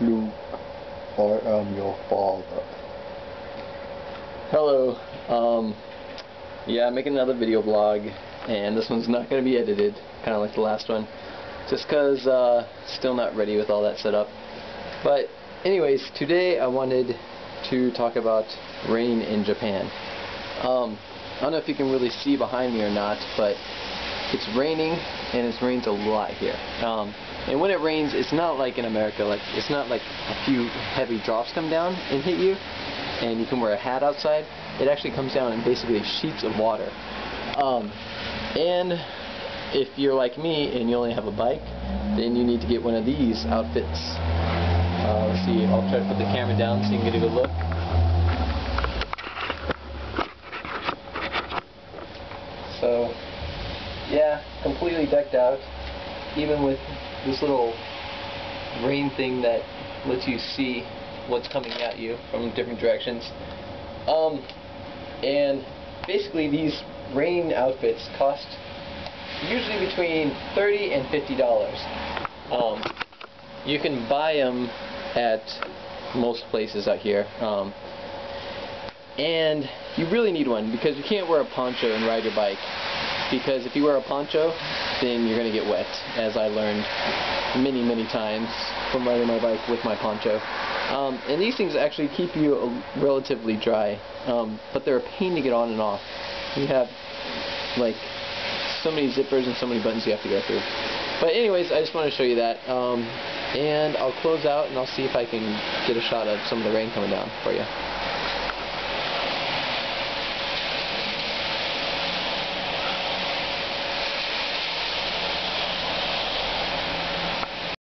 Luke, I am your father. Hello. Um, yeah, I'm making another video blog, and this one's not going to be edited, kind of like the last one, just because uh, still not ready with all that set up. But anyways, today I wanted to talk about rain in Japan. Um, I don't know if you can really see behind me or not, but it's raining, and it rains a lot here. Um, and when it rains, it's not like in America, like it's not like a few heavy drops come down and hit you, and you can wear a hat outside. It actually comes down in basically sheets of water. Um, and if you're like me and you only have a bike, then you need to get one of these outfits. Uh, let's see, I'll try to put the camera down so you can get a good look. So, yeah, completely decked out, even with this little rain thing that lets you see what's coming at you from different directions. Um, and basically these rain outfits cost usually between 30 and 50 dollars. Um, you can buy them at most places out here. Um, and you really need one because you can't wear a poncho and ride your bike because if you wear a poncho then you're going to get wet as I learned many many times from riding my bike with my poncho. Um, and these things actually keep you relatively dry um, but they're a pain to get on and off. You have like so many zippers and so many buttons you have to go through. But anyways I just want to show you that um, and I'll close out and I'll see if I can get a shot of some of the rain coming down for you